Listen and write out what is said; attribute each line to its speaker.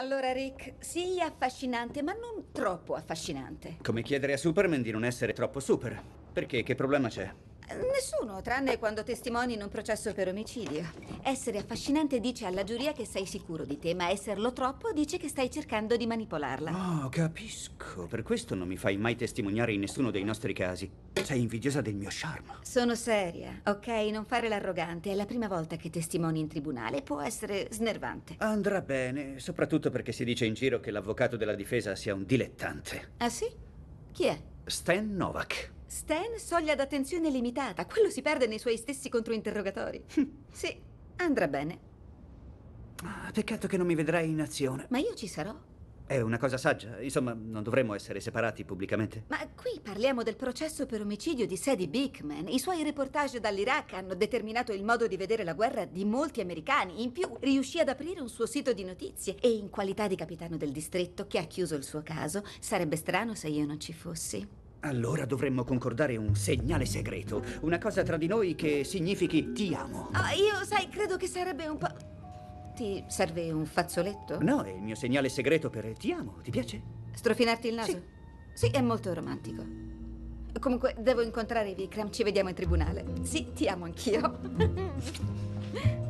Speaker 1: Allora, Rick, sii affascinante, ma non troppo affascinante.
Speaker 2: Come chiedere a Superman di non essere troppo super. Perché? Che problema c'è?
Speaker 1: Nessuno, tranne quando testimoni in un processo per omicidio. Essere affascinante dice alla giuria che sei sicuro di te, ma esserlo troppo dice che stai cercando di manipolarla.
Speaker 2: Oh, capisco. Per questo non mi fai mai testimoniare in nessuno dei nostri casi. Sei invidiosa del mio charme.
Speaker 1: Sono seria, ok? Non fare l'arrogante. È la prima volta che testimoni in tribunale. Può essere snervante.
Speaker 2: Andrà bene, soprattutto perché si dice in giro che l'avvocato della difesa sia un dilettante.
Speaker 1: Ah sì? Chi è?
Speaker 2: Stan Novak.
Speaker 1: Stan, soglia d'attenzione limitata. Quello si perde nei suoi stessi controinterrogatori. sì, andrà bene.
Speaker 2: Ah, Peccato che non mi vedrai in azione.
Speaker 1: Ma io ci sarò.
Speaker 2: È una cosa saggia. Insomma, non dovremmo essere separati pubblicamente.
Speaker 1: Ma qui parliamo del processo per omicidio di Sadie Bickman. I suoi reportage dall'Iraq hanno determinato il modo di vedere la guerra di molti americani. In più, riuscì ad aprire un suo sito di notizie. E in qualità di capitano del distretto che ha chiuso il suo caso, sarebbe strano se io non ci fossi.
Speaker 2: Allora dovremmo concordare un segnale segreto. Una cosa tra di noi che significhi ti amo.
Speaker 1: Ah, io, sai, credo che sarebbe un po'. Ti serve un fazzoletto?
Speaker 2: No, è il mio segnale segreto per ti amo. Ti piace?
Speaker 1: Strofinarti il naso? Sì. è molto romantico. Comunque, devo incontrare Vikram, ci vediamo in tribunale. Sì, ti amo anch'io.